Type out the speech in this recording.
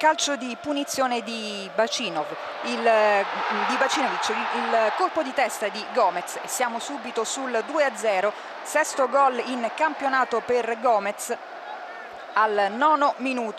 calcio di punizione di Bacinov, il, mm, di Bacinovic, il, il colpo di testa di Gomez. E siamo subito sul 2-0, sesto gol in campionato per Gomez al nono minuto.